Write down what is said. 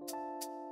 Música